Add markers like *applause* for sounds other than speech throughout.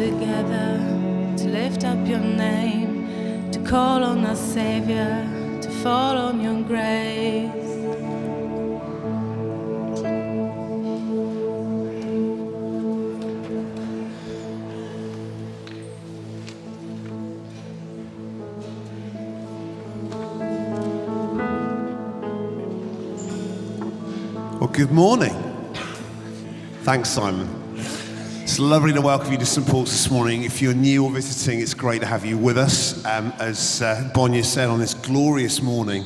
together to lift up your name, to call on our Savior, to fall on your grace. Well, good morning. Thanks, Simon. Lovely to welcome you to St. Paul's this morning. If you're new or visiting, it's great to have you with us. Um, as uh, Bonya said on this glorious morning,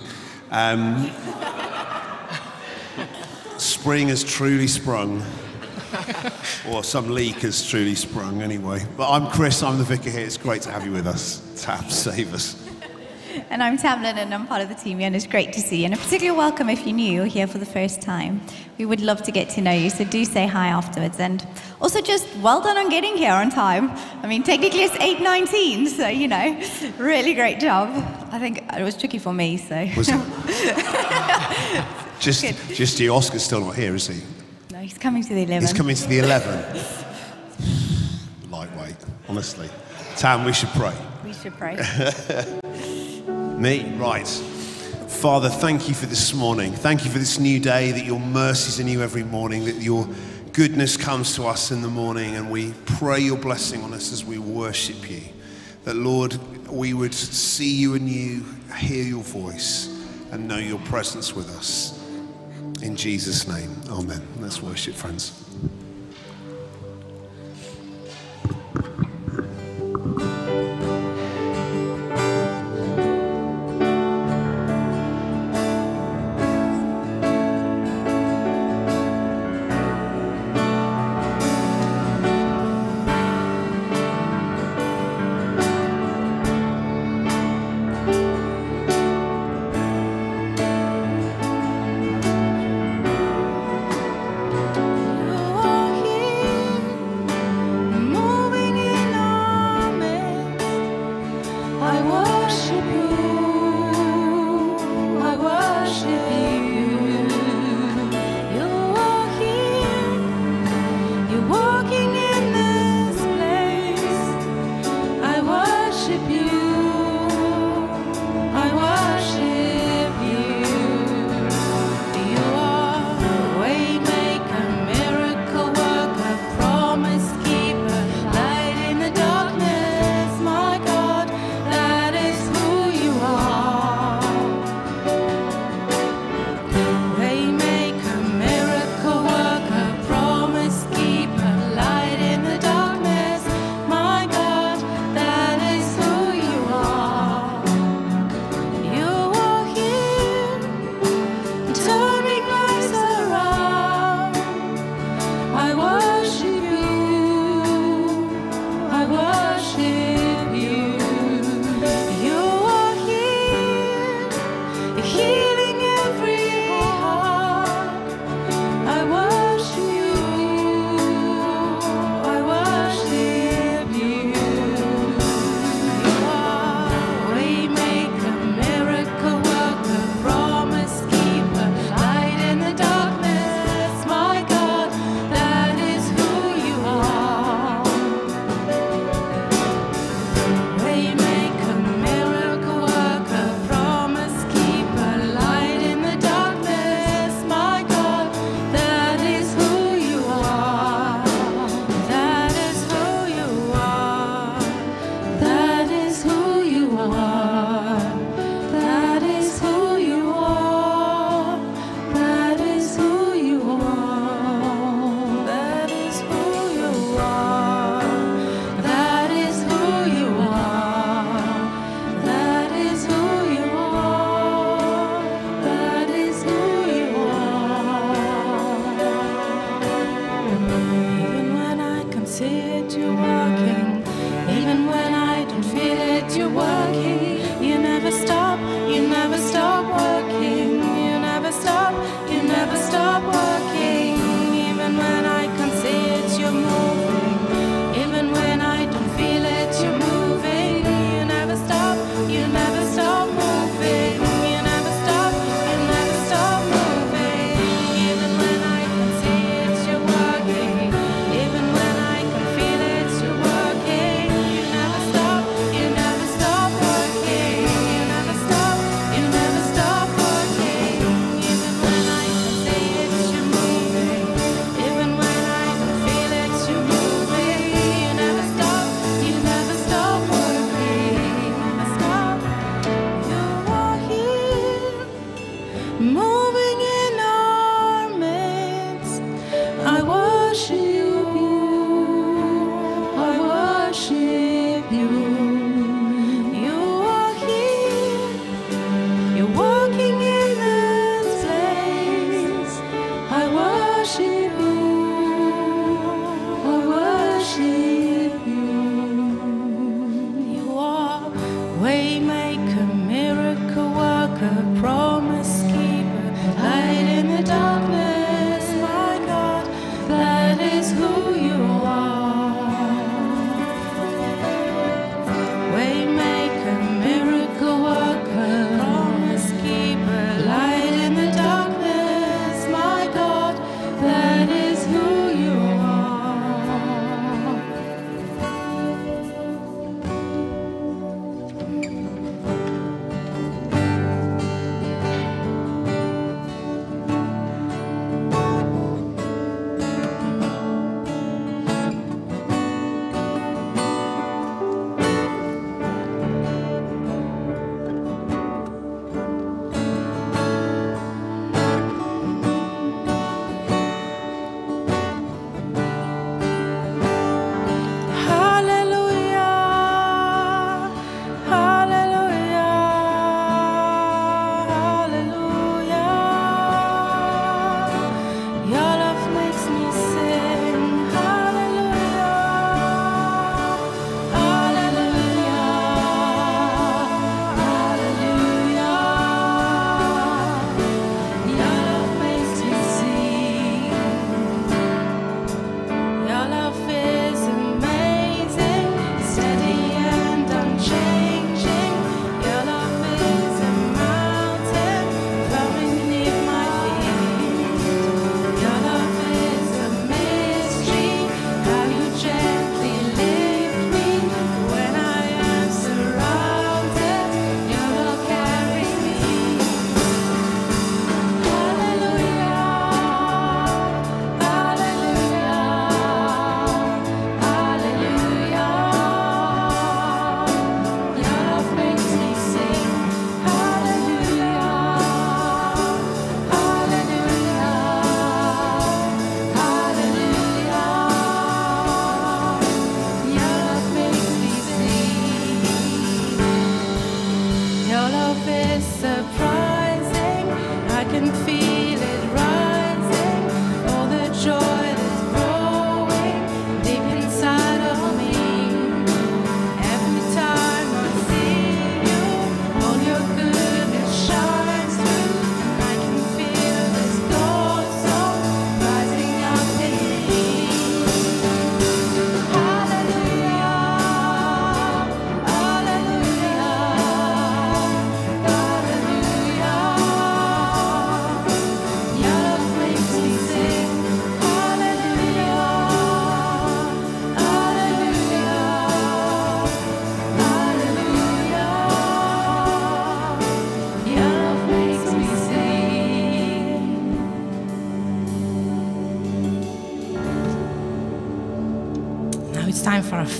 um, spring has truly sprung, or some leak has truly sprung, anyway. But I'm Chris, I'm the vicar here. It's great to have you with us. Tap, save us. And I'm Tamlin, and I'm part of the team here, and it's great to see you. And a particular welcome if you're new or here for the first time. We would love to get to know you, so do say hi afterwards. And also, just well done on getting here on time. I mean, technically it's 8:19, so you know, really great job. I think it was tricky for me, so. Was it? *laughs* just, Good. just you. Oscar's still not here, is he? no, he's coming to the 11. He's coming to the 11. Lightweight, honestly. Tam, we should pray. We should pray. *laughs* Me? Right. Father, thank you for this morning. Thank you for this new day, that your mercies are new every morning, that your goodness comes to us in the morning, and we pray your blessing on us as we worship you. That, Lord, we would see you anew, hear your voice, and know your presence with us. In Jesus' name, amen. Let's worship, friends.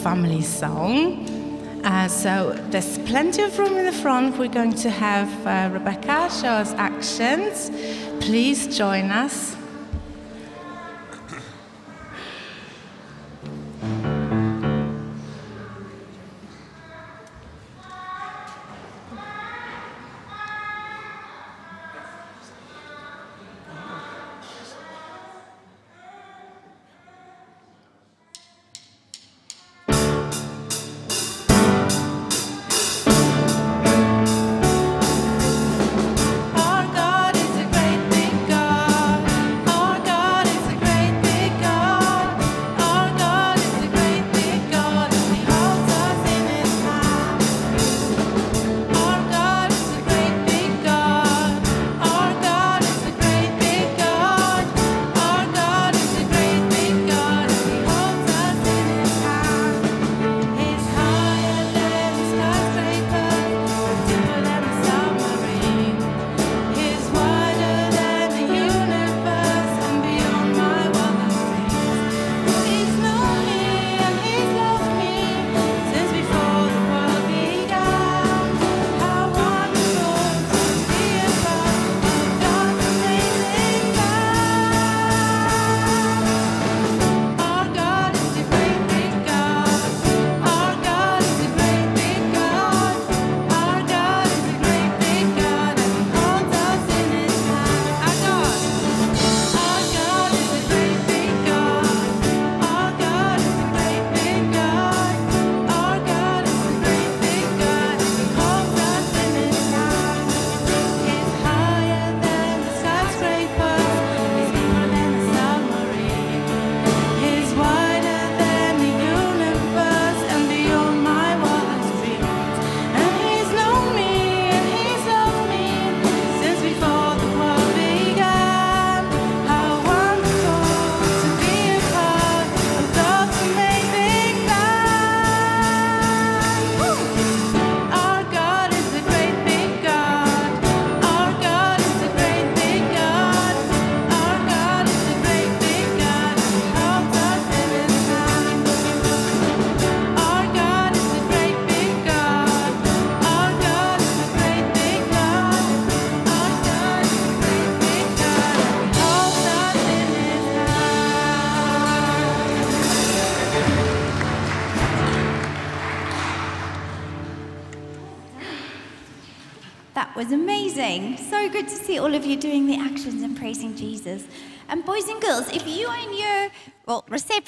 Family song. Uh, so there's plenty of room in the front. We're going to have uh, Rebecca show us actions. Please join us.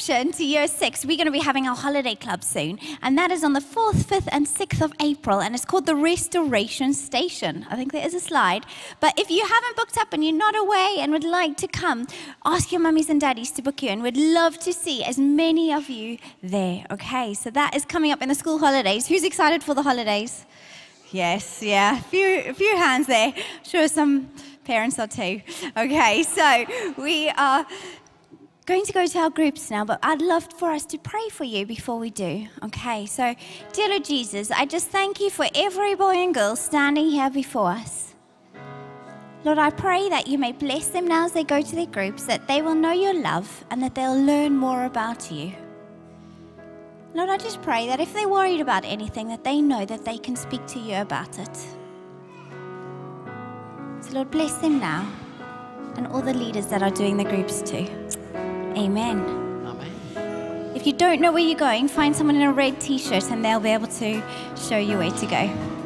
Well, to year six, we're going to be having our holiday club soon. And that is on the 4th, 5th, and 6th of April. And it's called the Restoration Station. I think there is a slide. But if you haven't booked up and you're not away and would like to come, ask your mummies and daddies to book you And We'd love to see as many of you there. Okay, so that is coming up in the school holidays. Who's excited for the holidays? Yes, yeah, a few, a few hands there. Sure, some parents are too. Okay, so we are going to go to our groups now, but I'd love for us to pray for you before we do. Okay, so dear Lord Jesus, I just thank you for every boy and girl standing here before us. Lord, I pray that you may bless them now as they go to their groups, that they will know your love and that they'll learn more about you. Lord, I just pray that if they're worried about anything, that they know that they can speak to you about it. So, Lord, bless them now and all the leaders that are doing the groups too. Amen. Amen. If you don't know where you're going, find someone in a red t shirt and they'll be able to show you where to go.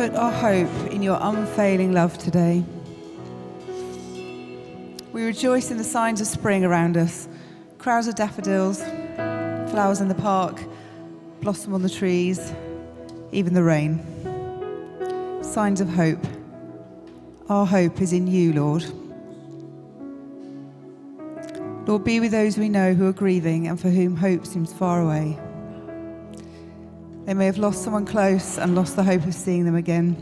Put our hope in your unfailing love today. We rejoice in the signs of spring around us crowds of daffodils, flowers in the park, blossom on the trees, even the rain. Signs of hope. Our hope is in you, Lord. Lord, be with those we know who are grieving and for whom hope seems far away. They may have lost someone close and lost the hope of seeing them again.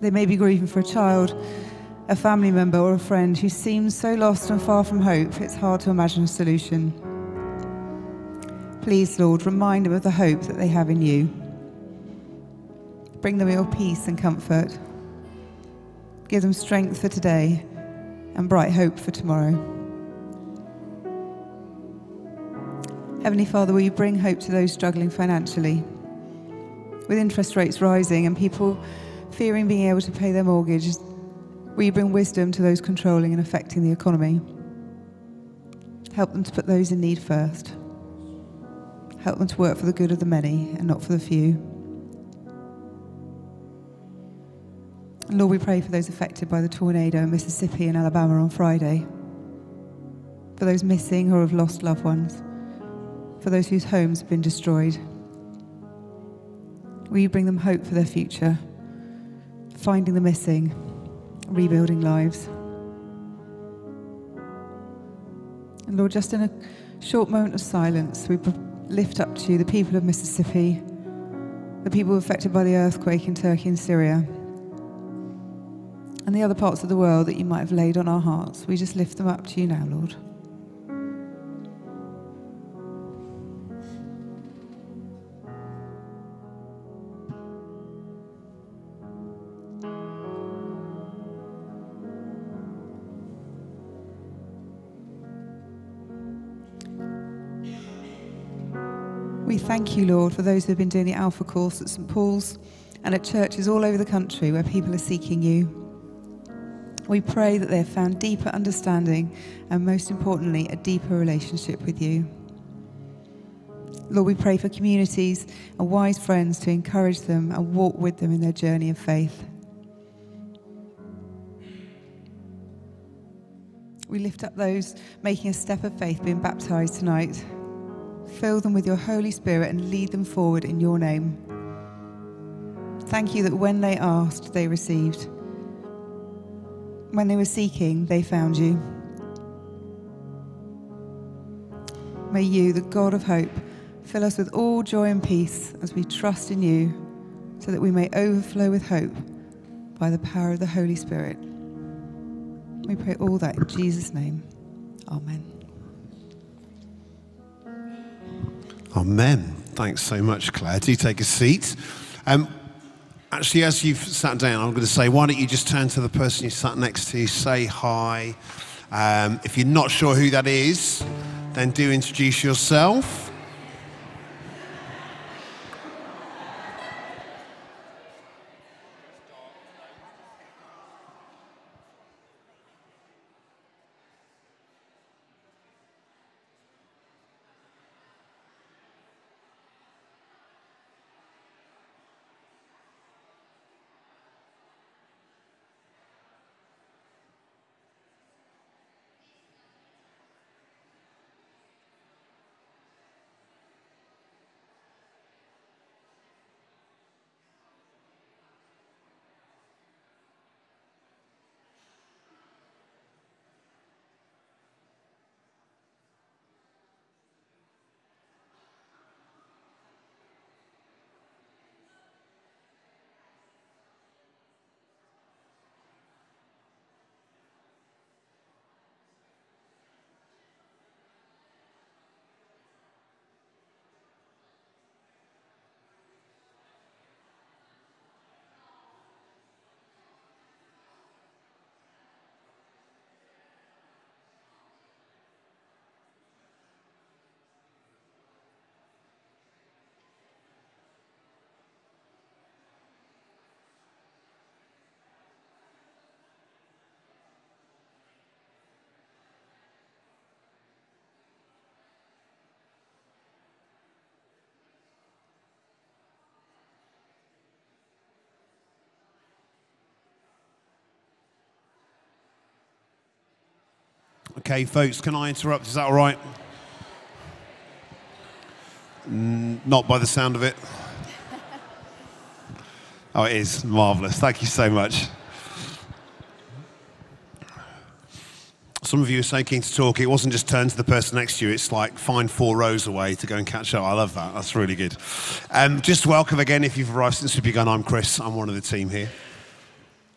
They may be grieving for a child, a family member, or a friend who seems so lost and far from hope, it's hard to imagine a solution. Please, Lord, remind them of the hope that they have in you. Bring them your peace and comfort. Give them strength for today and bright hope for tomorrow. Heavenly Father, will you bring hope to those struggling financially? With interest rates rising and people fearing being able to pay their mortgage, will you bring wisdom to those controlling and affecting the economy? Help them to put those in need first. Help them to work for the good of the many and not for the few. And Lord, we pray for those affected by the tornado in Mississippi and Alabama on Friday, for those missing or have lost loved ones, for those whose homes have been destroyed. Will you bring them hope for their future, finding the missing, rebuilding lives? And Lord, just in a short moment of silence, we lift up to you the people of Mississippi, the people affected by the earthquake in Turkey and Syria, and the other parts of the world that you might have laid on our hearts. We just lift them up to you now, Lord. Thank you, Lord, for those who have been doing the Alpha course at St. Paul's and at churches all over the country where people are seeking you. We pray that they have found deeper understanding and, most importantly, a deeper relationship with you. Lord, we pray for communities and wise friends to encourage them and walk with them in their journey of faith. We lift up those making a step of faith being baptized tonight. Fill them with your Holy Spirit and lead them forward in your name. Thank you that when they asked, they received. When they were seeking, they found you. May you, the God of hope, fill us with all joy and peace as we trust in you, so that we may overflow with hope by the power of the Holy Spirit. We pray all that in Jesus' name. Amen. Amen. Thanks so much, Claire. Do take a seat. Um, actually, as you've sat down, I'm going to say, why don't you just turn to the person you sat next to, say hi. Um, if you're not sure who that is, then do introduce yourself. Okay, folks, can I interrupt? Is that all right? Mm, not by the sound of it. *laughs* Oh, it is marvelous. Thank you so much. Some of you are so keen to talk, it wasn't just turn to the person next to you, it's like find four rows away to go and catch up. I love that. That's really good. Um, just welcome again if you've arrived since we've begun. I'm Chris, I'm one of the team here.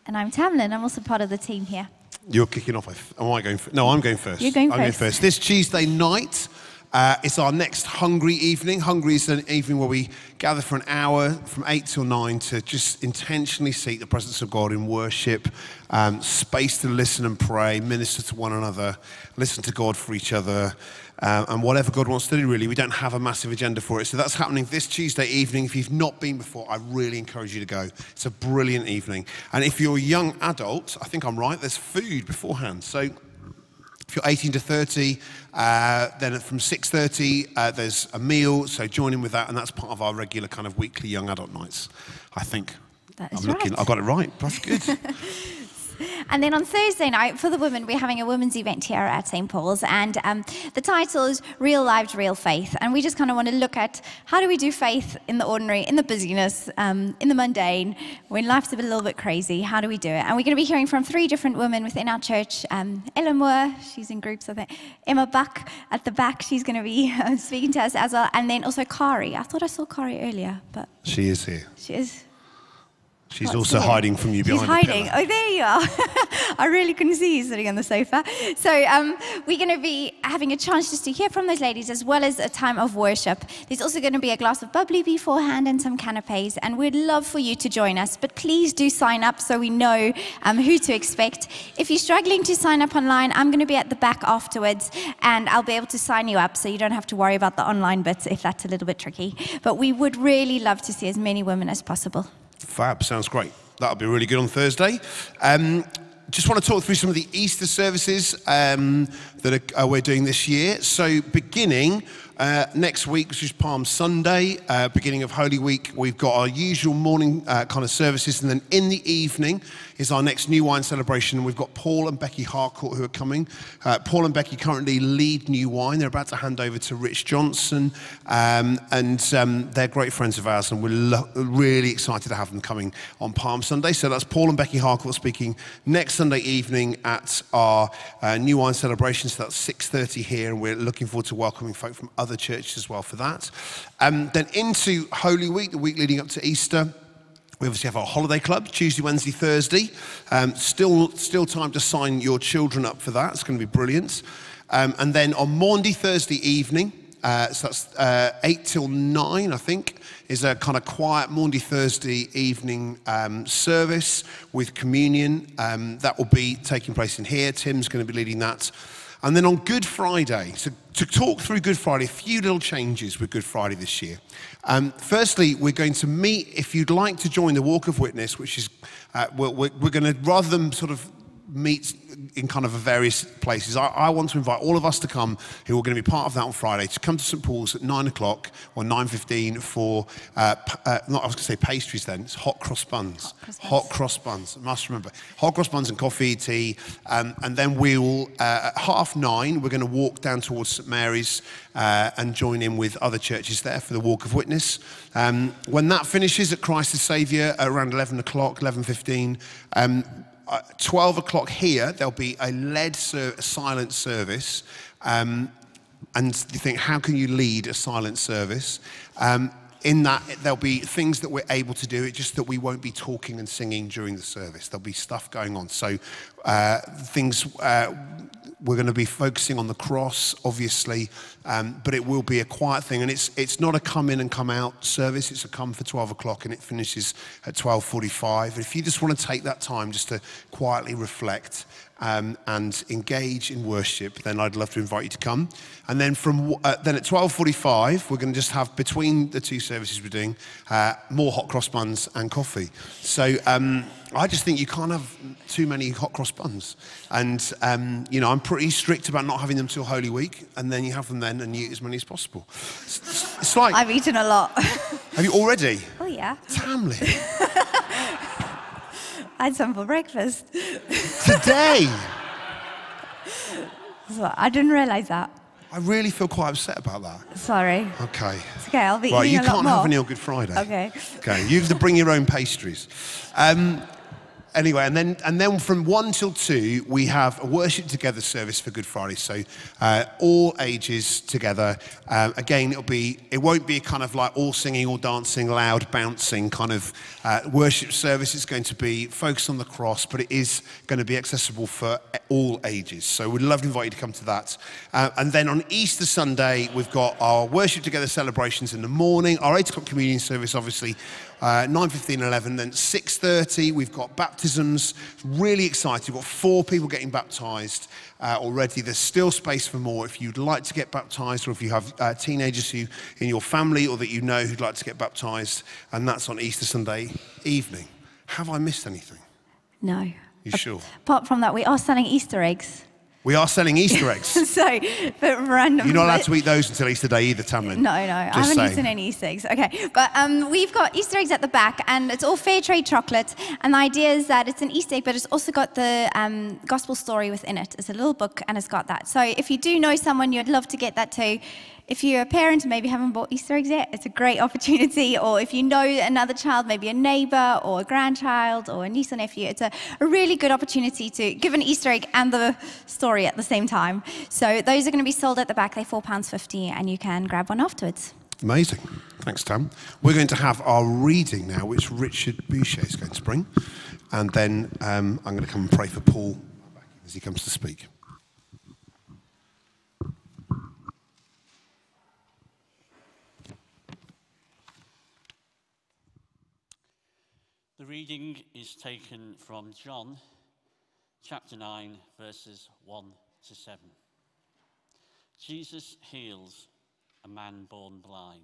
And I'm Tamlin. I'm also part of the team here. You're kicking off. Am I going first? No, I'm going first. You're going I'm going first. first. This Tuesday night, uh, it's our next Hungry evening. Hungry is an evening where we gather for an hour from 8 till 9 to just intentionally seek the presence of God in worship, um, space to listen and pray, minister to one another, listen to God for each other, uh, and whatever God wants to do, really. We don't have a massive agenda for it. So that's happening this Tuesday evening. If you've not been before, I really encourage you to go. It's a brilliant evening. And if you're a young adult, I think I'm right, there's food beforehand. So if you're 18 to 30, uh, then from 6.30, uh, there's a meal, so join in with that, and that's part of our regular kind of weekly young adult nights, I think. That is I'm looking, right. I got it right. That's good. *laughs* And then on Thursday night, for the women, we're having a women's event here at St. Paul's. And um, the title is Real Lives, Real Faith. And we just kind of want to look at how do we do faith in the ordinary, in the busyness, um, in the mundane, when life's a, little bit crazy. How do we do it? And we're going to be hearing from three different women within our church. Um, Ella Moore, she's in groups, I think. Emma Buck at the back, she's going to be uh, speaking to us as well. And then also Kari. I thought I saw Kari earlier, but she is here. she is. She's What's also hiding from you She's behind hiding. the. Oh, there you are. *laughs* I really couldn't see you sitting on the sofa. So um, we're going to be having a chance just to hear from those ladies as well as a time of worship. There's also going to be a glass of bubbly beforehand and some canapes, and we'd love for you to join us. But please do sign up so we know um, who to expect. If you're struggling to sign up online, I'm going to be at the back afterwards, and I'll be able to sign you up so you don't have to worry about the online bits if that's a little bit tricky. But we would really love to see as many women as possible. Fab, sounds great. That'll be really good on Thursday. Um, just want to talk through some of the Easter services um, that are, uh, we're doing this year. So, beginning uh, next week, which is Palm Sunday, uh, beginning of Holy Week, we've got our usual morning uh, kind of services, and then in the evening is our next New Wine celebration. We've got Paul and Becky Harcourt who are coming. Uh, Paul and Becky currently lead New Wine. They're about to hand over to Rich Johnson, um, and um, they're great friends of ours, and we're lo- really excited to have them coming on Palm Sunday. So that's Paul and Becky Harcourt speaking next Sunday evening at our uh, New Wine celebration. So that's 6:30 here, and we're looking forward to welcoming folk from other churches as well for that. Um, then into Holy Week, the week leading up to Easter. We obviously have our holiday club Tuesday, Wednesday, Thursday. Um, still, still time to sign your children up for that. It's going to be brilliant. Um, and then on Maundy Thursday evening, uh, so that's uh, eight till nine, I think, is a kind of quiet Maundy Thursday evening um, service with communion. Um, that will be taking place in here. Tim's going to be leading that. And then on Good Friday, so to talk through Good Friday, a few little changes with Good Friday this year. Um, firstly, we're going to meet, if you'd like to join the Walk of Witness, which is, uh, we're, we're, we're going to, rather than sort of meet in kind of various places, I, I want to invite all of us to come who are going to be part of that on Friday to come to St Paul's at 9 o'clock or 9.15 for, uh, uh, not, I was going to say pastries then, it's hot cross buns. Hot cross buns, I must remember. Hot cross buns and coffee, tea, um, and then we'll, uh, at half nine, we're going to walk down towards St Mary's uh, and join in with other churches there for the Walk of Witness. Um, when that finishes at Christ the Saviour at around 11 o'clock, 11.15, um, uh, 12 o'clock here, there'll be a led ser- silent service. Um, and you think, how can you lead a silent service? Um, in that, there'll be things that we're able to do, it's just that we won't be talking and singing during the service. There'll be stuff going on. So, uh, things, uh, we're going to be focusing on the cross, obviously, um, but it will be a quiet thing. And it's, it's not a come in and come out service, it's a come for 12 o'clock and it finishes at 12.45. If you just want to take that time just to quietly reflect, um, and engage in worship, then I'd love to invite you to come. And then from uh, then at 12:45, we're going to just have between the two services we're doing uh, more hot cross buns and coffee. So um, I just think you can't have too many hot cross buns, and um, you know I'm pretty strict about not having them till Holy Week, and then you have them then and you eat as many as possible. It's, it's like I've eaten a lot. have you already? oh, yeah. Tamlin, *laughs* I had some for breakfast. today. *laughs* So I didn't realize that. I really feel quite upset about that. Sorry. Okay. It's okay, I'll be Right, eating you a lot more. Right, you can't have any on Good Friday. Okay. Okay, you have to bring your own pastries. Um, anyway, and then and then from one till two, we have a worship together service for Good Friday. So uh, all ages together. Um, again, it'll be it won't be kind of like all singing, all dancing, loud, bouncing kind of uh, worship service. It's going to be focused on the cross, but it is going to be accessible for all ages. So we'd love to invite you to come to that. Uh, and then on Easter Sunday, we've got our worship together celebrations in the morning. Our eight o'clock communion service, obviously. Uh, 9.15 and 11 then 6.30 we've got baptisms. Really excited. We've got four people getting baptized uh, already. There's still space for more. If you'd like to get baptized or if you have uh, teenagers who in your family or that you know who'd like to get baptized and that's on easter sunday evening have i missed anything? No. you sure? Apart from that, we are selling Easter eggs. We are selling easter eggs *laughs* so, but random. you're not allowed to eat those until easter day either tamlin No, no, I haven't saying. eaten any Easter eggs. Okay, but um, we've got Easter eggs at the back, and it's all fair trade chocolate. And the idea is that it's an Easter egg, but it's also got the um, gospel story within it. It's a little book, and it's got that. So if you do know someone, you'd love to get that too. If you're a parent and maybe haven't bought Easter eggs yet, it's a great *laughs* opportunity. Or if you know another child, maybe a neighbor or a grandchild or a niece or nephew, it's a, a really good opportunity to give an Easter egg and the story at the same time. So those are going to be sold at the back. They're £4.50, and you can grab one afterwards. Amazing. Thanks, Tam. We're going to have our reading now, which Richard Boucher is going to bring. And then um, I'm going to come and pray for Paul as he comes to speak. The reading is taken from John chapter 9, verses 1 to 7. Jesus heals a man born blind.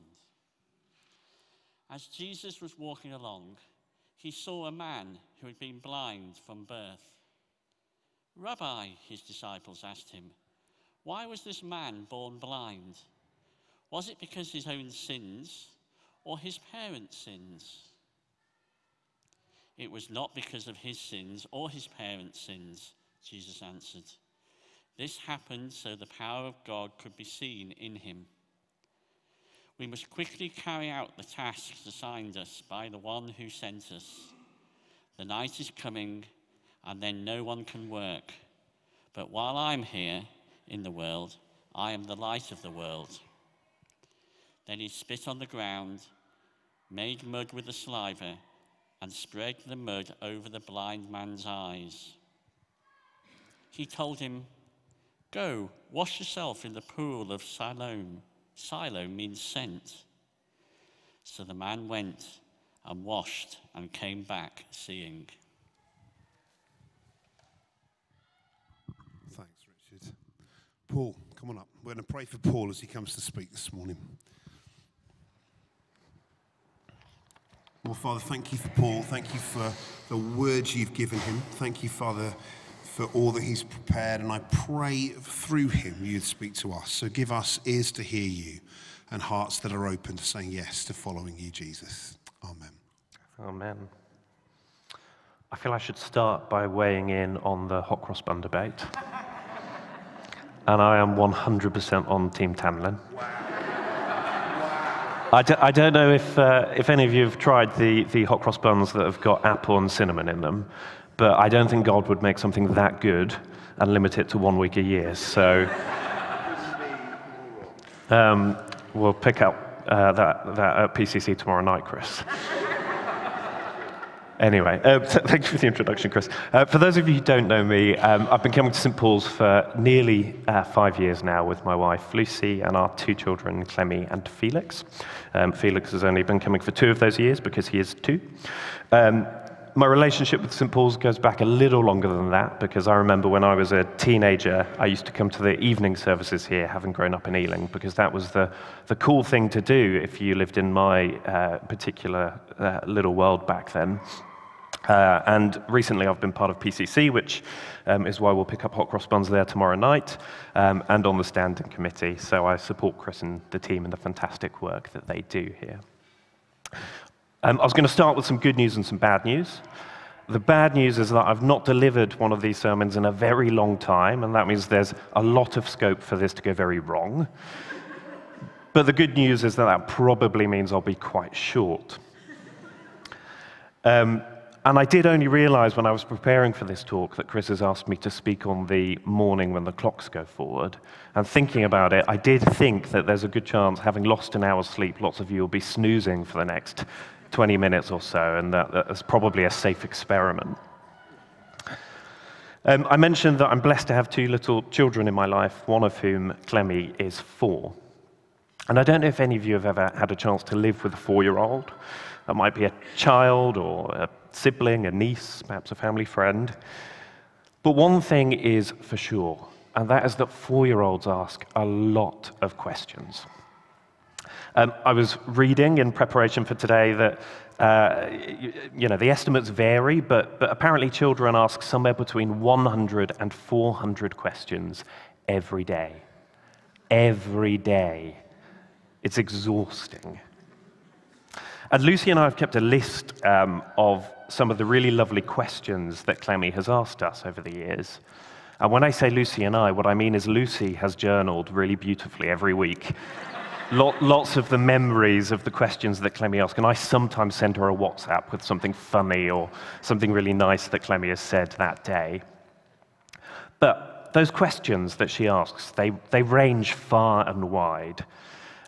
As Jesus was walking along, he saw a man who had been blind from birth. Rabbi, his disciples asked him, why was this man born blind? Was it because his own sins or his parents' sins? It was not because of his sins or his parents' sins, Jesus answered. This happened so the power of God could be seen in him. We must quickly carry out the tasks assigned us by the one who sent us. The night is coming, and then no one can work. But while I'm here in the world, I am the light of the world. Then he spit on the ground, made mud with the saliva, and spread the mud over the blind man's eyes. He told him, Go, wash yourself in the pool of Siloam. Siloam means sent. So the man went and washed and came back seeing. Thanks, Richard. Paul, come on up. We're going to pray for Paul as he comes to speak this morning. Well, Father, thank you for Paul. Thank you for the words you've given him. Thank you, Father, for all that he's prepared. And I pray through him you'd speak to us. So give us ears to hear you and hearts that are open to saying yes to following you, Jesus. Amen. Amen. I feel I should start by weighing in on the hot cross bun debate. *laughs* and I am 100% on Team Tamlin. I, d- I don't know if, uh, if any of you have tried the, the hot cross buns that have got apple and cinnamon in them, but I don't think God would make something that good and limit it to one week a year. So um, we'll pick up uh, that, that at PCC tomorrow night, Chris. Anyway, uh, th- *laughs* thank you for the introduction, Chris. Uh, for those of you who don't know me, um, I've been coming to St. Paul's for nearly uh, five years now with my wife Lucy and our two children, Clemmy and Felix. Um, Felix has only been coming for two of those years because he is two. Um, my relationship with St. Paul's goes back a little longer than that because I remember when I was a teenager, I used to come to the evening services here, having grown up in Ealing, because that was the, the cool thing to do if you lived in my uh, particular uh, little world back then. Uh, and recently I've been part of PCC, which um, is why we'll pick up hot cross buns there tomorrow night, um, and on the standing committee. So I support Chris and the team and the fantastic work that they do here. Um, I was going to start with some good news and some bad news. The bad news is that I've not delivered one of these sermons in a very long time, and that means there's a lot of scope for this to go very wrong. But the good news is that that probably means I'll be quite short. And I did only realize when I was preparing for this talk that Chris has asked me to speak on the morning when the clocks go forward. And thinking about it, I did think that there's a good chance, having lost an hour's sleep, lots of you will be snoozing for the next 20 minutes or so, and that, that's probably a safe experiment. Um, I mentioned that I'm blessed to have two little children in my life, one of whom, Clemmy, is four. And I don't know if any of you have ever had a chance to live with a four year old. That might be a child or a sibling, a niece, perhaps a family friend. But one thing is for sure, and that is that four year olds ask a lot of questions. Um, I was reading in preparation for today that uh, you, know the estimates vary, but, but apparently children ask somewhere between 100 and 400 questions every day. Every day. It's exhausting. And Lucy and I have kept a list um, of some of the really lovely questions that Clemmy has asked us over the years. And when I say Lucy and I, what I mean is Lucy has journaled really beautifully every week. *laughs* lots of the memories of the questions that Clemmy asks, and I sometimes send her a WhatsApp with something funny or something really nice that Clemmy has said that day. But those questions that she asks, they, they range far and wide.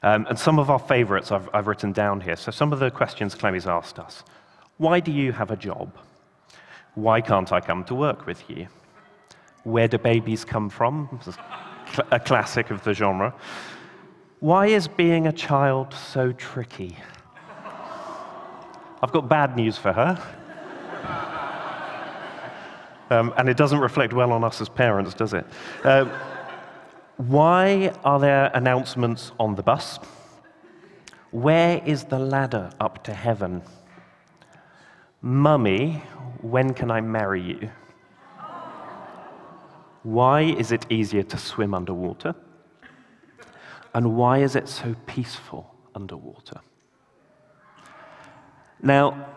Um, and some of our favorites I've, I've, written down here. So some of the questions Clemmy's asked us. Why do you have a job? Why can't I come to work with you? Where do babies come from? a classic of the genre. Why is being a child so tricky? I've got bad news for her. Um, and it doesn't reflect well on us as parents, does it? Uh, why are there announcements on the bus? Where is the ladder up to heaven? Mummy, when can I marry you? Why is it easier to swim underwater? And why is it so peaceful underwater? Now,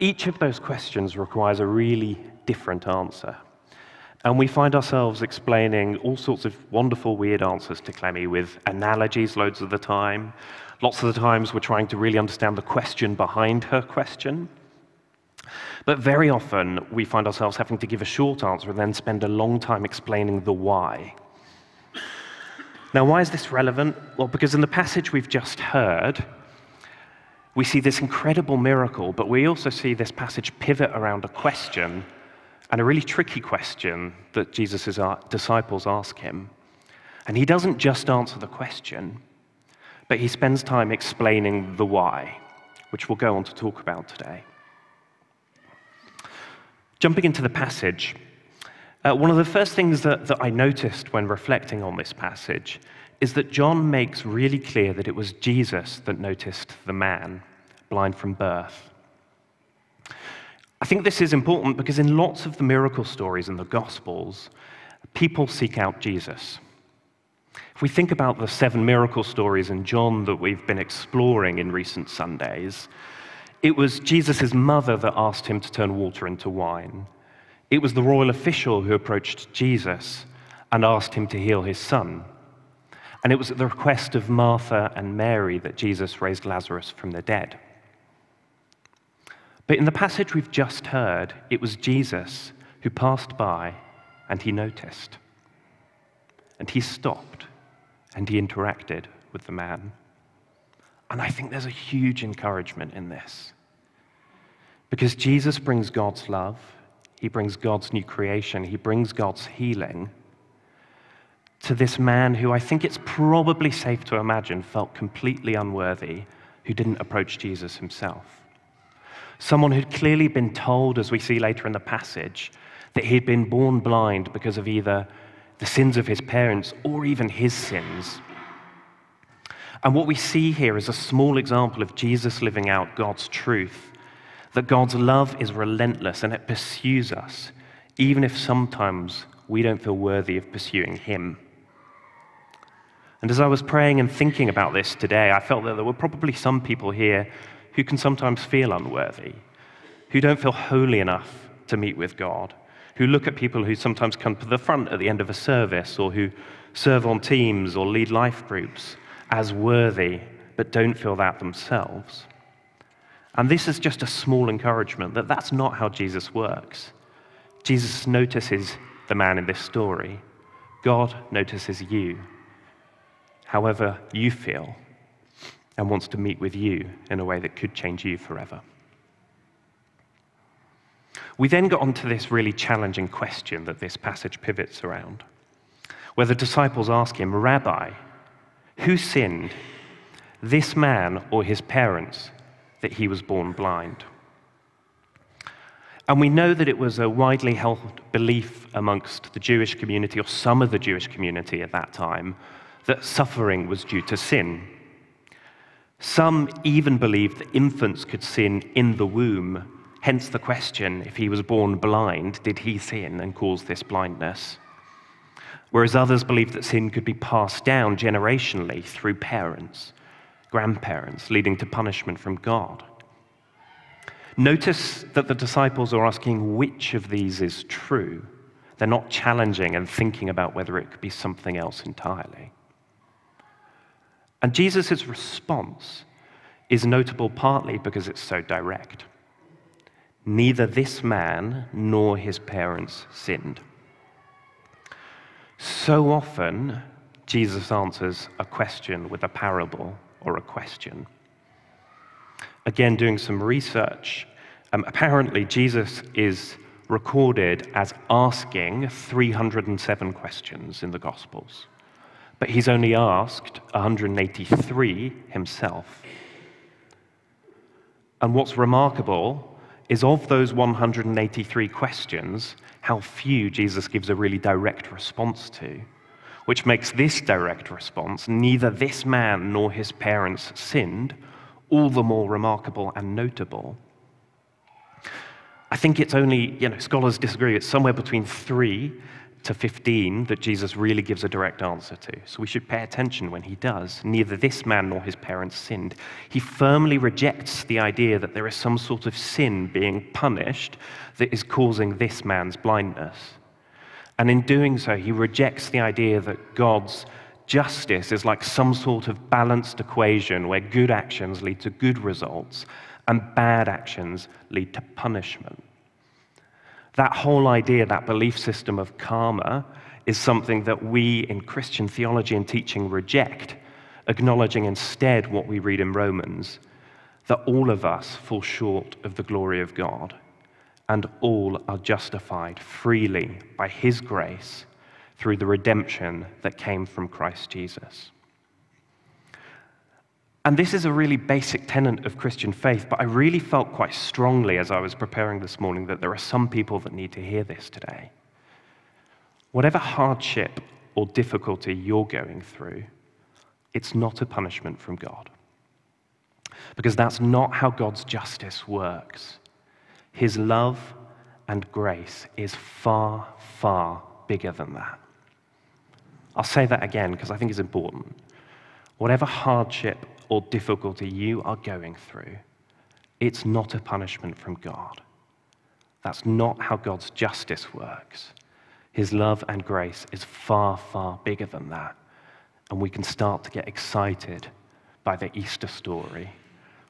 each of those questions requires a really different answer. And we find ourselves explaining all sorts of wonderful, weird answers to Clemmy with analogies loads of the time. Lots of the times we're trying to really understand the question behind her question. But very often we find ourselves having to give a short answer and then spend a long time explaining the why. Now, why is this relevant? Well, because in the passage we've just heard, we see this incredible miracle, but we also see this passage pivot around a question and a really tricky question that Jesus' disciples ask him. And he doesn't just answer the question, but he spends time explaining the why, which we'll go on to talk about today. Jumping into the passage, uh, one of the first things that, that I noticed when reflecting on this passage is that John makes really clear that it was Jesus that noticed the man, blind from birth. I think this is important because in lots of the miracle stories in the Gospels, people seek out Jesus. If we think about the seven miracle stories in John that we've been exploring in recent Sundays, it was Jesus' mother that asked him to turn water into wine. It was the royal official who approached Jesus and asked him to heal his son. And it was at the request of Martha and Mary that Jesus raised Lazarus from the dead. But in the passage we've just heard, it was Jesus who passed by and he noticed. And he stopped and he interacted with the man. And I think there's a huge encouragement in this. Because Jesus brings God's love, he brings God's new creation, he brings God's healing to this man who I think it's probably safe to imagine felt completely unworthy, who didn't approach Jesus himself. Someone who'd clearly been told, as we see later in the passage, that he'd been born blind because of either the sins of his parents or even his sins. And what we see here is a small example of Jesus living out God's truth that God's love is relentless and it pursues us, even if sometimes we don't feel worthy of pursuing Him. And as I was praying and thinking about this today, I felt that there were probably some people here who can sometimes feel unworthy. who don't feel holy enough to meet with God, who look at people who sometimes come to the front at the end of a service or who serve on teams or lead life groups as worthy but don't feel that themselves. And this is just a small encouragement that that's not how Jesus works. Jesus notices the man in this story. God notices you, however you feel, and wants to meet with you in a way that could change you forever. We then got onto this really challenging question that this passage pivots around, where the disciples ask him, Rabbi, who sinned, this man or his parents, that he was born blind? And we know that it was a widely held belief amongst the Jewish community, or some of the Jewish community at that time, that suffering was due to sin. Some even believed that infants could sin in the womb Hence the question if he was born blind, did he sin and cause this blindness? Whereas others believed that sin could be passed down generationally through parents, grandparents, leading to punishment from God. Notice that the disciples are asking which of these is true. They're not challenging and thinking about whether it could be something else entirely. And Jesus' response is notable partly because it's so direct. Neither this man nor his parents sinned. So often, Jesus answers a question with a parable or a question. Again, doing some research, um, apparently Jesus is recorded as asking 307 questions in the Gospels, but he's only asked 183 himself. And what's remarkable is of those 183 questions, how few Jesus gives a really direct response to, which makes this direct response, neither this man nor his parents sinned, all the more remarkable and notable. I think it's only, you know, scholars disagree, it's somewhere between three to 15 that Jesus really gives a direct answer to. So we should pay attention when he does. Neither this man nor his parents sinned. He firmly rejects the idea that there is some sort of sin being punished that is causing this man's blindness. And in doing so, he rejects the idea that God's justice is like some sort of balanced equation where good actions lead to good results and bad actions lead to punishment. That whole idea, that belief system of karma, is something that we in Christian theology and teaching reject, acknowledging instead what we read in Romans that all of us fall short of the glory of God and all are justified freely by His grace through the redemption that came from Christ Jesus. And this is a really basic tenet of Christian faith, but I really felt quite strongly as I was preparing this morning that there are some people that need to hear this today. Whatever hardship or difficulty you're going through, it's not a punishment from God. Because that's not how God's justice works. His love and grace is far, far bigger than that. I'll say that again because I think it's important. Whatever hardship or difficulty you are going through, it's not a punishment from God. That's not how God's justice works. His love and grace is far, far bigger than that. And we can start to get excited by the Easter story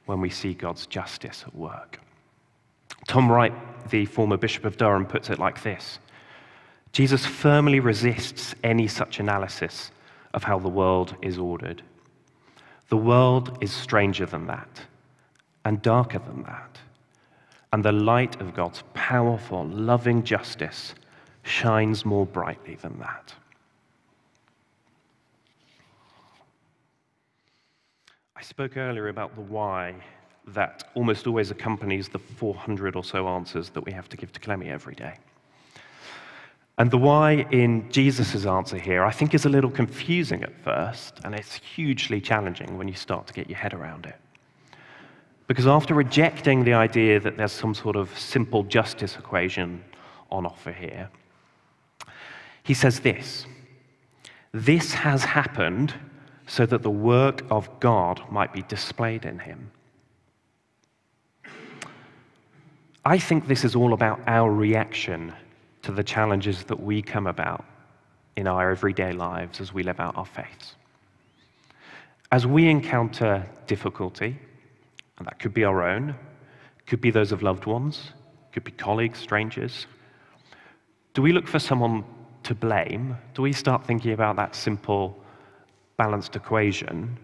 when we see God's justice at work. Tom Wright, the former Bishop of Durham, puts it like this Jesus firmly resists any such analysis of how the world is ordered. The world is stranger than that and darker than that. And the light of God's powerful, loving justice shines more brightly than that. I spoke earlier about the why that almost always accompanies the 400 or so answers that we have to give to Clemmy every day. And the why in Jesus' answer here, I think, is a little confusing at first, and it's hugely challenging when you start to get your head around it. Because after rejecting the idea that there's some sort of simple justice equation on offer here, he says this This has happened so that the work of God might be displayed in him. I think this is all about our reaction to the challenges that we come about in our everyday lives as we live out our faiths. As we encounter difficulty, and that could be our own, could be those of loved ones, could be colleagues, strangers, do we look for someone to blame? Do we start thinking about that simple, balanced equation?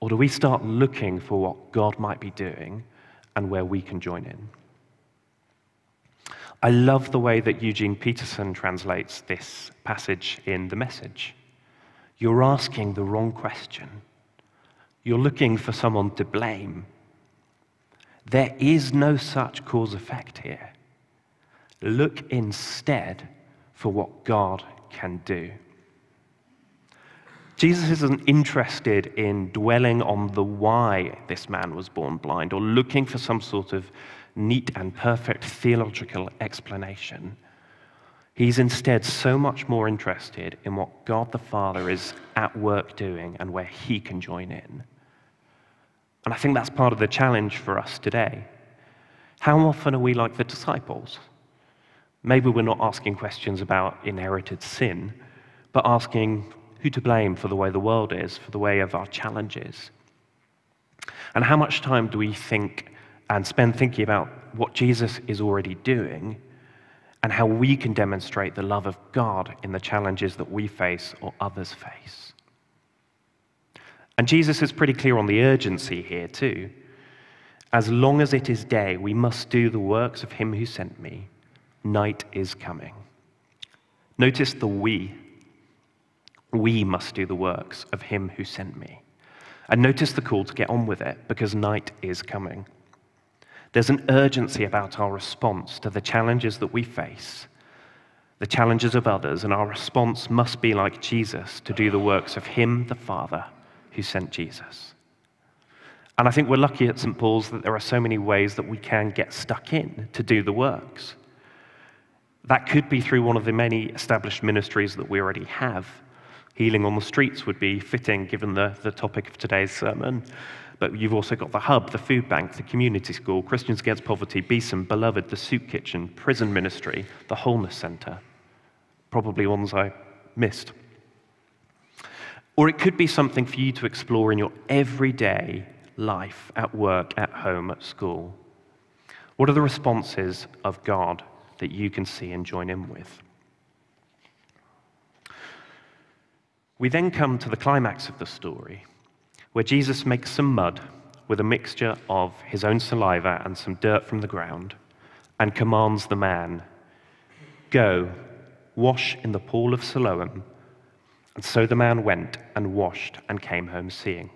Or do we start looking for what God might be doing and where we can join in? I love the way that Eugene Peterson translates this passage in the message. You're asking the wrong question. You're looking for someone to blame. There is no such cause effect here. Look instead for what God can do. Jesus isn't interested in dwelling on the why this man was born blind or looking for some sort of neat and perfect theological explanation. He's instead so much more interested in what God the Father is at work doing and where he can join in. And I think that's part of the challenge for us today. How often are we like the disciples? Maybe we're not asking questions about inherited sin, but asking who to blame for the way the world is, for the way of our challenges. And how much time do we think and spend thinking about what Jesus is already doing and how we can demonstrate the love of God in the challenges that we face or others face? And Jesus is pretty clear on the urgency here, too. As long as it is day, we must do the works of him who sent me. Night is coming. Notice the we. We must do the works of him who sent me. And notice the call to get on with it because night is coming. There's an urgency about our response to the challenges that we face, the challenges of others, and our response must be like Jesus to do the works of Him, the Father, who sent Jesus. And I think we're lucky at St. Paul's that there are so many ways that we can get stuck in to do the works. That could be through one of the many established ministries that we already have. Healing on the streets would be fitting given the, the topic of today's sermon. But you've also got the Hub, the Food Bank, the Community School, Christians Against Poverty, Beeson, Beloved, the Soup Kitchen, Prison Ministry, the Wholeness Centre. Probably ones I missed. Or it could be something for you to explore in your everyday life, at work, at home, at school. What are the responses of God that you can see and join in with? We then come to the climax of the story, where Jesus makes some mud with a mixture of his own saliva and some dirt from the ground and commands the man, Go, wash in the pool of Siloam. And so the man went and washed and came home seeing.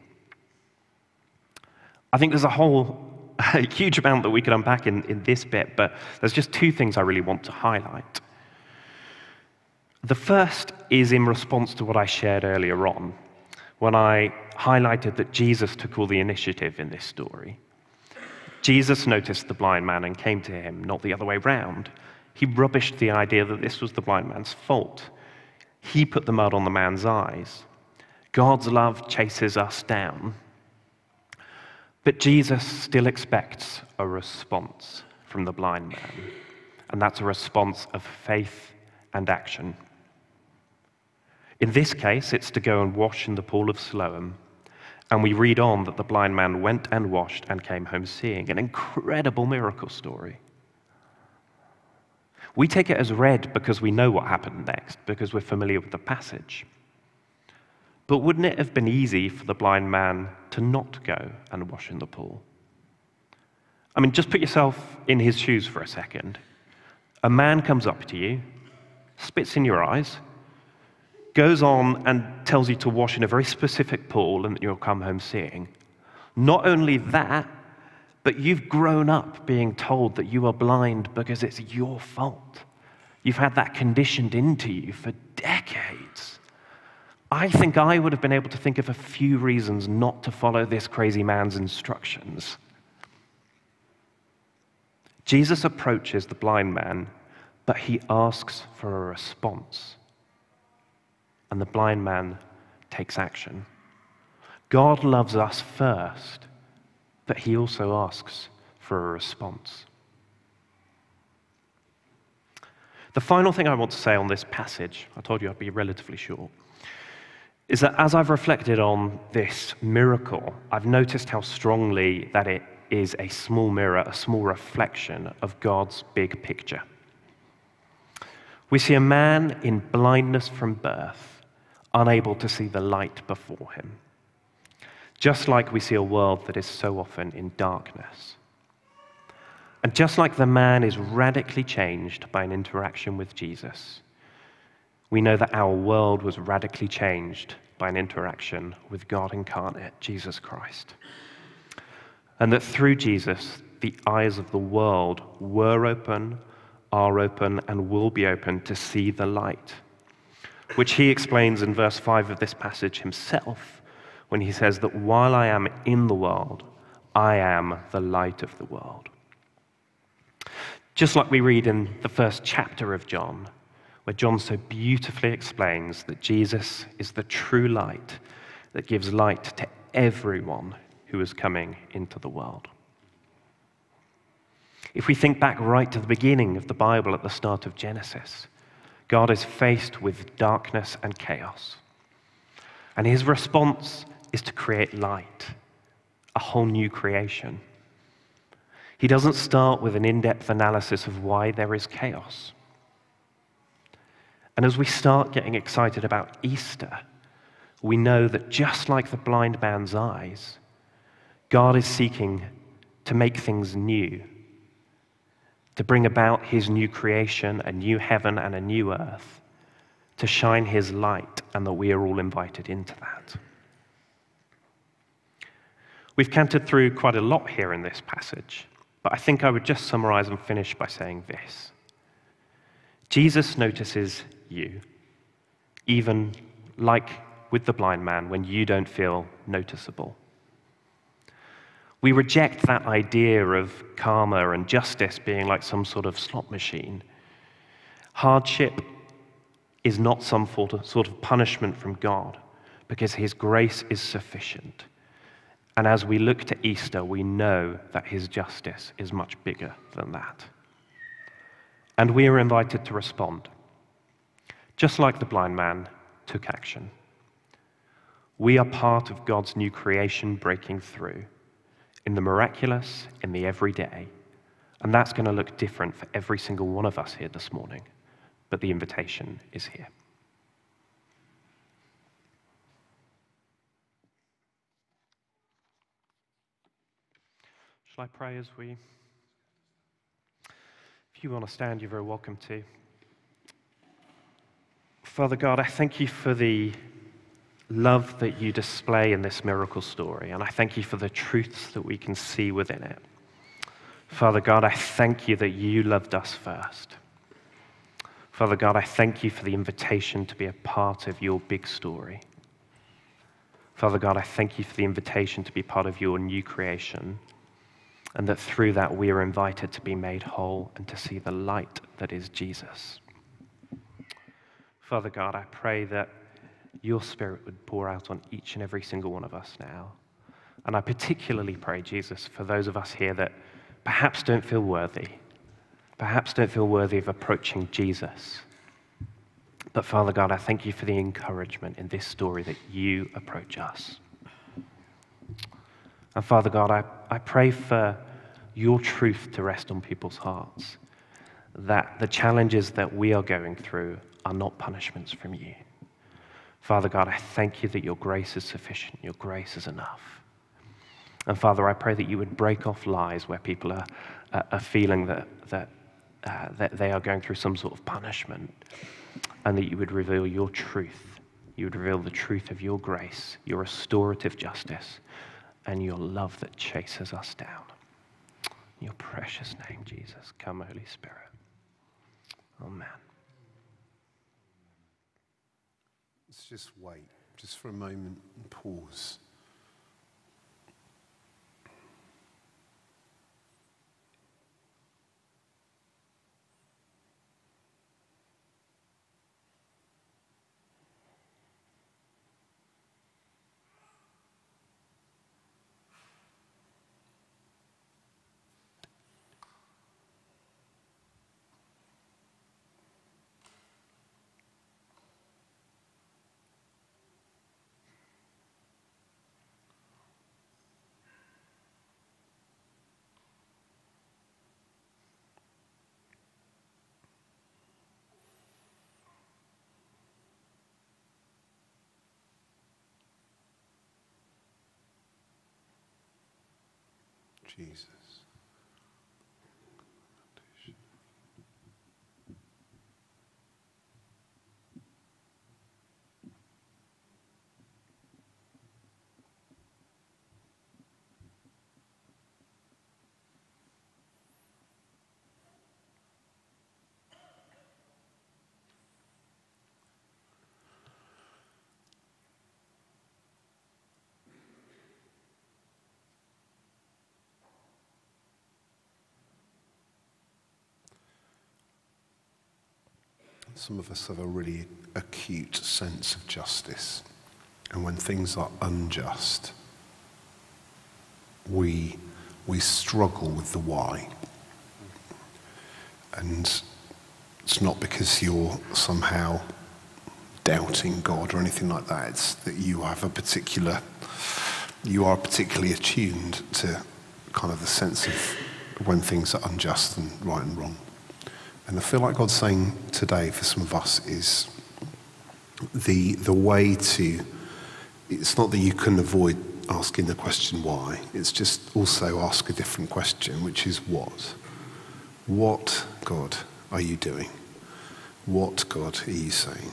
I think there's a whole *laughs* a huge amount that we could unpack in, in this bit, but there's just two things I really want to highlight. The first is in response to what I shared earlier on when I highlighted that Jesus took all the initiative in this story. Jesus noticed the blind man and came to him, not the other way round. He rubbished the idea that this was the blind man's fault. He put the mud on the man's eyes. God's love chases us down. But Jesus still expects a response from the blind man, and that's a response of faith and action. In this case, it's to go and wash in the pool of Siloam. And we read on that the blind man went and washed and came home seeing. An incredible miracle story. We take it as read because we know what happened next, because we're familiar with the passage. But wouldn't it have been easy for the blind man to not go and wash in the pool? I mean, just put yourself in his shoes for a second. A man comes up to you, spits in your eyes, goes on and tells you to wash in a very specific pool and that you'll come home seeing. Not only that, but you've grown up being told that you are blind because it's your fault. You've had that conditioned into you for decades. I think I would have been able to think of a few reasons not to follow this crazy man's instructions. Jesus approaches the blind man, but he asks for a response and the blind man takes action. God loves us first, but he also asks for a response. The final thing I want to say on this passage, I told you I'd be relatively short, is that as I've reflected on this miracle, I've noticed how strongly that it is a small mirror, a small reflection of God's big picture. We see a man in blindness from birth, unable to see the light before him, just like we see a world that is so often in darkness. And just like the man is radically changed by an interaction with Jesus, we know that our world was radically changed by an interaction with God incarnate, Jesus Christ. And that through Jesus, the eyes of the world were open, are open, and will be open to see the light, which he explains in verse 5 of this passage himself when he says that while I am in the world, I am the light of the world. Just like we read in the first chapter of John, where John so beautifully explains that Jesus is the true light that gives light to everyone who is coming into the world. If we think back right to the beginning of the Bible at the start of Genesis, God is faced with darkness and chaos. And his response is to create light, a whole new creation. He doesn't start with an in depth analysis of why there is chaos. And as we start getting excited about Easter, we know that just like the blind man's eyes, God is seeking to make things new, to bring about his new creation, a new heaven and a new earth, to shine his light, and that we are all invited into that. We've cantered through quite a lot here in this passage. But I think I would just summarize and finish by saying this Jesus notices you, even like with the blind man, when you don't feel noticeable. We reject that idea of karma and justice being like some sort of slot machine. Hardship is not some sort of punishment from God because His grace is sufficient. And as we look to Easter, we know that his justice is much bigger than that. And we are invited to respond, just like the blind man took action. We are part of God's new creation breaking through in the miraculous, in the everyday. And that's going to look different for every single one of us here this morning. But the invitation is here. Shall I pray as we. If you want to stand, you're very welcome to. Father God, I thank you for the love that you display in this miracle story, and I thank you for the truths that we can see within it. Father God, I thank you that you loved us first. Father God, I thank you for the invitation to be a part of your big story. Father God, I thank you for the invitation to be part of your new creation and that through that we are invited to be made whole and to see the light that is Jesus. Father God, I pray that your Spirit would pour out on each and every single one of us now. And I particularly pray, Jesus, for those of us here that perhaps don't feel worthy, perhaps don't feel worthy of approaching Jesus. But Father God, I thank you for the encouragement in this story that you approach us. And Father God, I, I pray for your truth to rest on people's hearts, that the challenges that we are going through are not punishments from you. Father God, I thank you that your grace is sufficient, your grace is enough. And Father, I pray that you would break off lies where people are, are feeling that, that, uh, that they are going through some sort of punishment, and that you would reveal your truth. You would reveal the truth of your grace, your restorative justice, and your love that chases us down. In your precious name, Jesus. Come, Holy Spirit. Amen. Let's just wait, just for a moment and pause. Jesus. Some of us have a really acute sense of justice. And when things are unjust, we, we struggle with the why. And it's not because you're somehow doubting God or anything like that. It's that you have a particular, you are particularly attuned to kind of the sense of when things are unjust and right and wrong. And I feel like God's saying today for some of us is the, the way to, it's not that you can avoid asking the question why, it's just also ask a different question, which is what? What, God, are you doing? What, God, are you saying?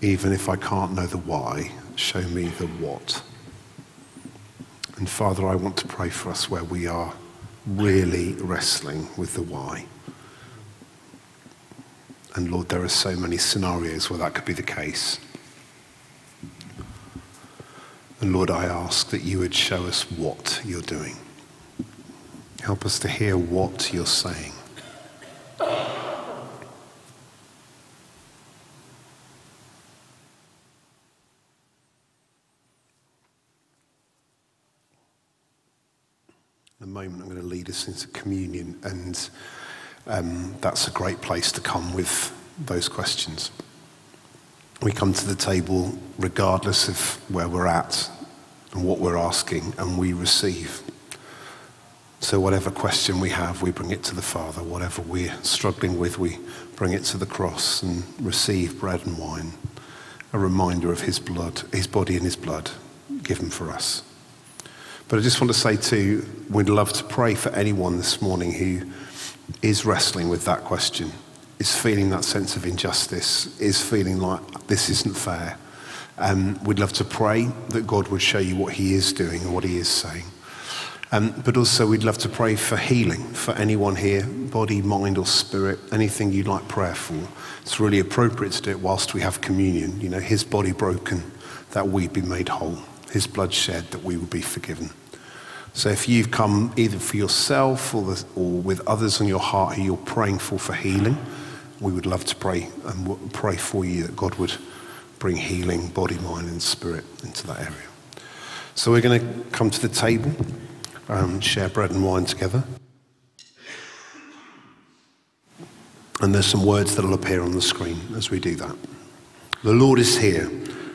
Even if I can't know the why, show me the what. And Father, I want to pray for us where we are really wrestling with the why. And Lord, there are so many scenarios where that could be the case. And Lord, I ask that you would show us what you're doing. Help us to hear what you're saying. In a going to into communion, and um, that's a great place to come with those questions. We come to the table regardless of where we're at and what we're asking, and we receive. So, whatever question we have, we bring it to the Father. Whatever we're struggling with, we bring it to the cross and receive bread and wine, a reminder of His blood, His body and His blood given for us. But I just want to say too, we'd love to pray for anyone this morning who is wrestling with that question, is feeling that sense of injustice, is feeling like this isn't fair. Um, we'd love to pray that God would show you what He is doing and what He is saying. Um, but also, we'd love to pray for healing for anyone here, body, mind, or spirit, anything you'd like prayer for. It's really appropriate to do it whilst we have communion. You know, His body broken, that we'd be made whole, His blood shed, that we would be forgiven. So if you've come either for yourself or, the, or with others on your heart who you're praying for for healing, we would love to pray and pray for you that God would bring healing, body, mind, and spirit into that area. So we're going to come to the table, um, share bread and wine together. And there's some words that will appear on the screen as we do that. The Lord is here.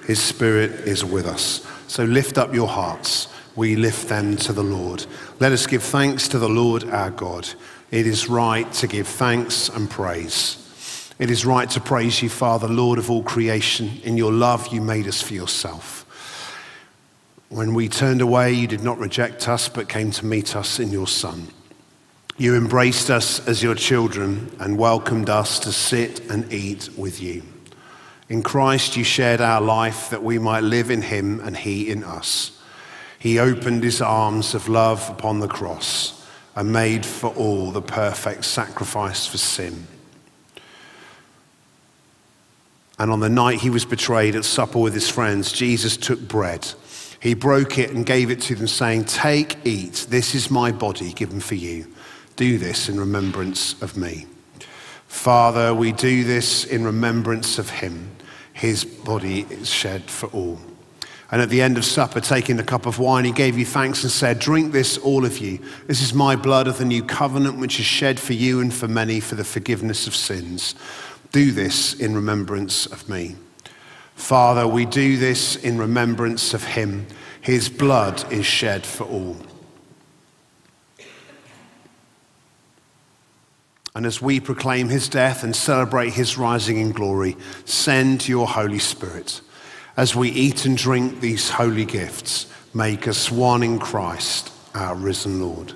His Spirit is with us. So lift up your hearts we lift them to the Lord. Let us give thanks to the Lord our God. It is right to give thanks and praise. It is right to praise you, Father, Lord of all creation. In your love, you made us for yourself. When we turned away, you did not reject us, but came to meet us in your Son. You embraced us as your children and welcomed us to sit and eat with you. In Christ, you shared our life that we might live in him and he in us. He opened his arms of love upon the cross and made for all the perfect sacrifice for sin. And on the night he was betrayed at supper with his friends, Jesus took bread. He broke it and gave it to them, saying, Take, eat. This is my body given for you. Do this in remembrance of me. Father, we do this in remembrance of him. His body is shed for all. And at the end of supper, taking the cup of wine, he gave you thanks and said, Drink this, all of you. This is my blood of the new covenant, which is shed for you and for many for the forgiveness of sins. Do this in remembrance of me. Father, we do this in remembrance of him. His blood is shed for all. And as we proclaim his death and celebrate his rising in glory, send your Holy Spirit As we eat and drink these holy gifts, make us one in Christ, our risen Lord.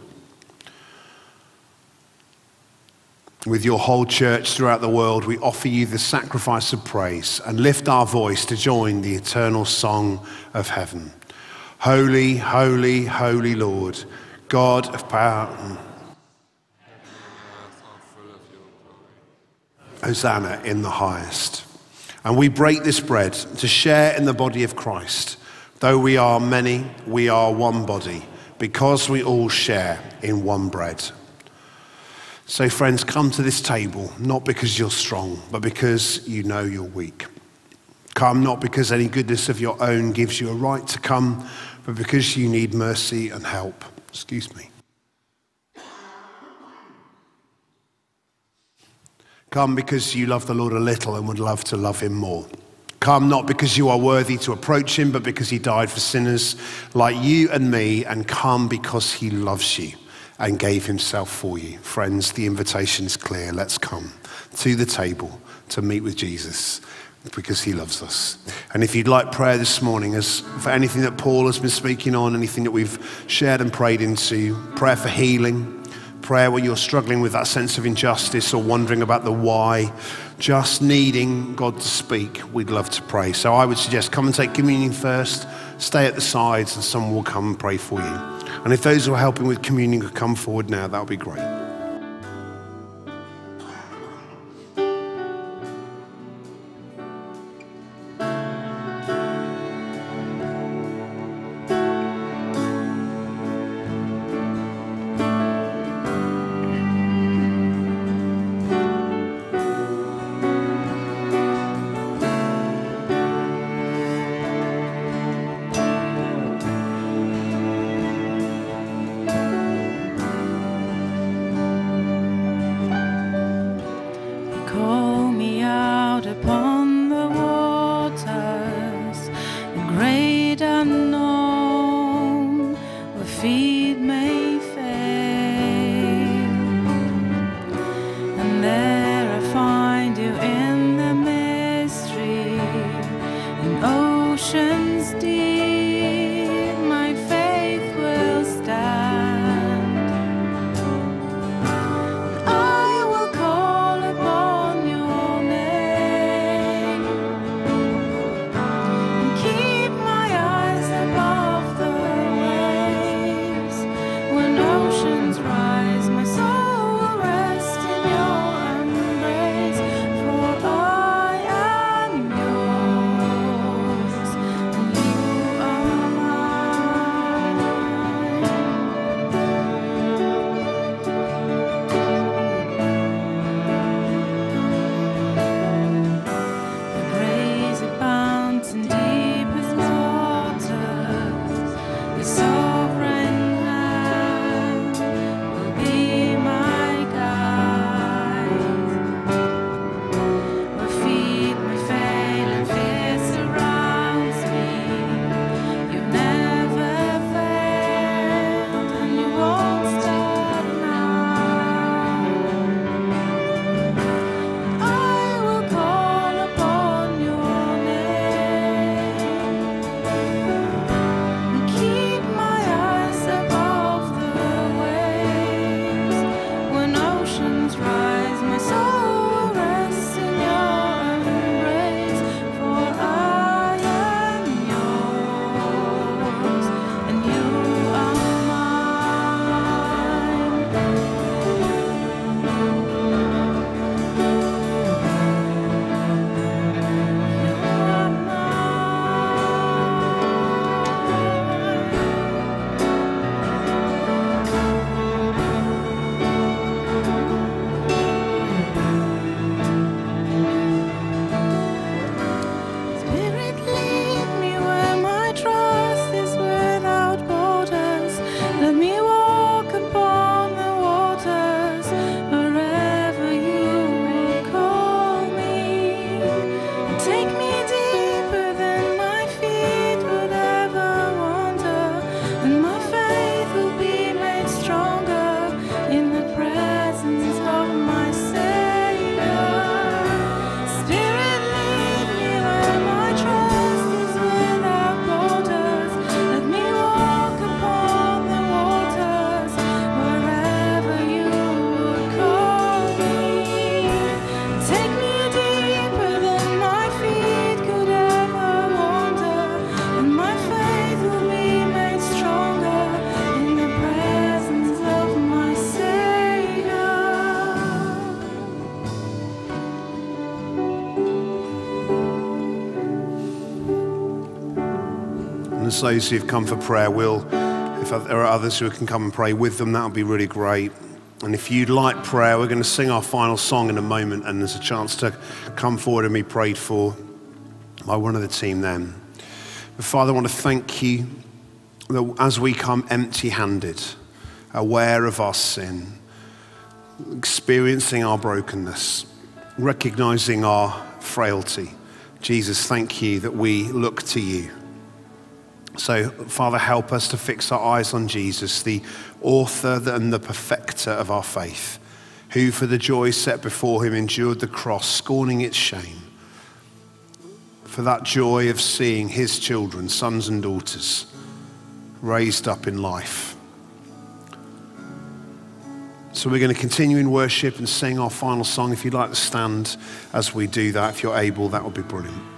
With your whole church throughout the world, we offer you the sacrifice of praise and lift our voice to join the eternal song of heaven. Holy, holy, holy Lord, God of power. Hosanna in the highest. And we break this bread to share in the body of Christ. Though we are many, we are one body because we all share in one bread. So, friends, come to this table not because you're strong, but because you know you're weak. Come not because any goodness of your own gives you a right to come, but because you need mercy and help. Excuse me. Come because you love the Lord a little and would love to love him more. Come not because you are worthy to approach him, but because he died for sinners like you and me, and come because he loves you and gave himself for you. Friends, the invitation is clear. Let's come to the table to meet with Jesus because he loves us. And if you'd like prayer this morning, as for anything that Paul has been speaking on, anything that we've shared and prayed into, prayer for healing, prayer where you're struggling with that sense of injustice or wondering about the why, just needing God to speak, we'd love to pray. So I would suggest come and take communion first, stay at the sides, and someone will come and pray for you. And if those who are helping with communion could come forward now, that would be great. As those who've come for prayer will, if there are others who can come and pray with them, that would be really great. And if you'd like prayer, we're going to sing our final song in a moment, and there's a chance to come forward and be prayed for by one of the team then. But Father, I want to thank you that as we come empty handed, aware of our sin, experiencing our brokenness, recognizing our frailty, Jesus, thank you that we look to you. So, Father, help us to fix our eyes on Jesus, the author and the perfecter of our faith, who for the joy set before him endured the cross, scorning its shame. For that joy of seeing his children, sons and daughters, raised up in life. So we're going to continue in worship and sing our final song. If you'd like to stand as we do that, if you're able, that would be brilliant.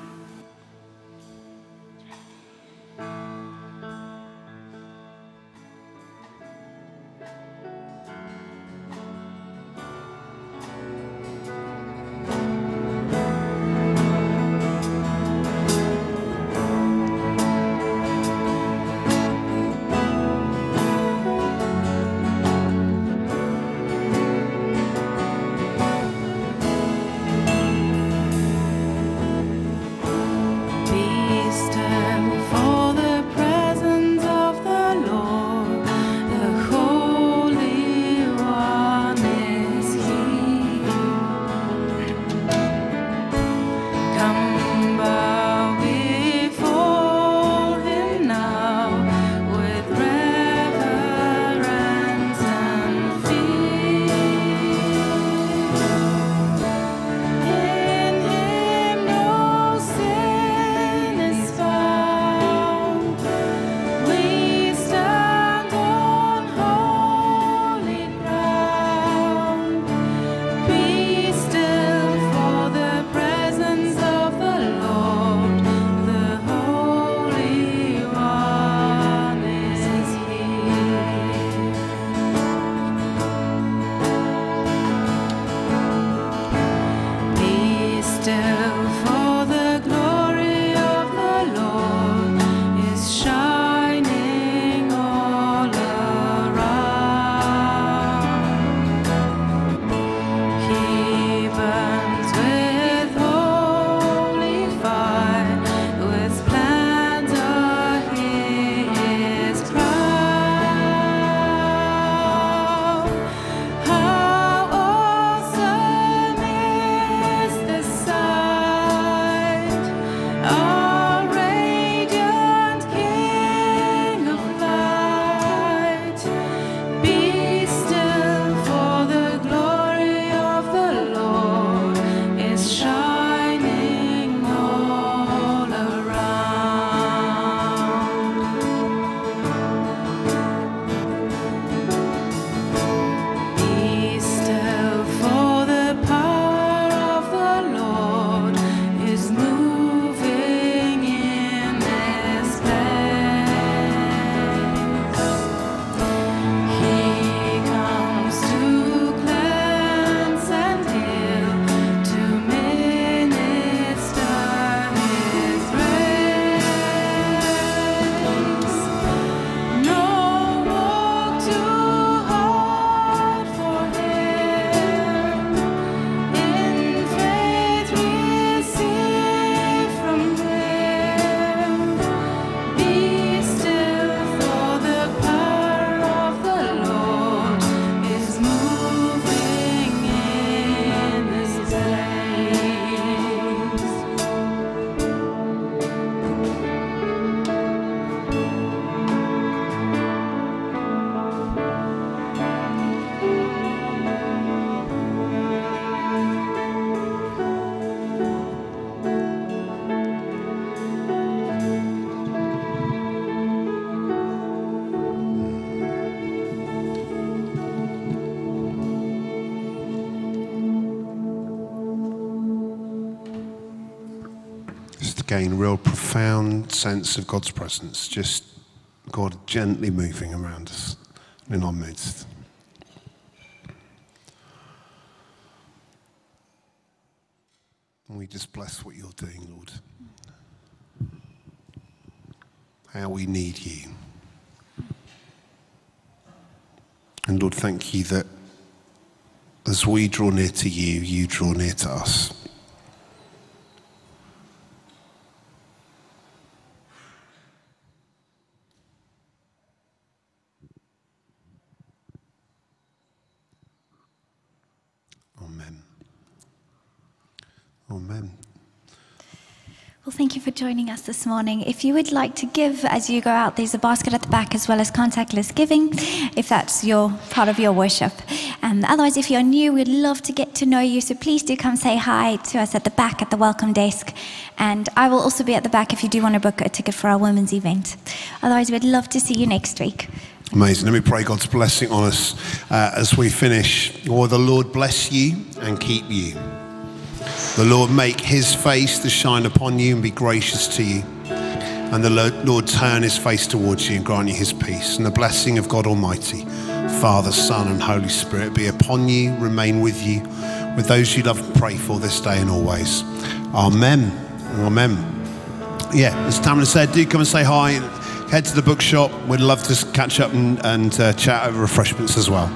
Gain real profound sense of God's presence, just God gently moving around us in our midst. And we just bless what you're doing, Lord. how we need you. And Lord, thank you that as we draw near to you, you draw near to us. Amen. Amen. Well, thank you for joining us this morning. If you would like to give as you go out, there's a basket at the back as well as contactless giving, if that's your part of your worship. Um, otherwise, if you're new, we'd love to get to know you. So please do come say hi to us at the back at the welcome desk. And I will also be at the back if you do want to book a ticket for our women's event. Otherwise, we'd love to see you next week. Amazing. Let me pray God's blessing on us uh, as we finish. Or the Lord bless you and keep you. The Lord make his face to shine upon you and be gracious to you. And the Lord turn his face towards you and grant you his peace. And the blessing of God Almighty, Father, Son, and Holy Spirit be upon you, remain with you, with those you love and pray for this day and always. Amen. Amen. Yeah, as Tamara said, do come and say hi. Head to the bookshop. We'd love to catch up and, and uh, chat over refreshments as well.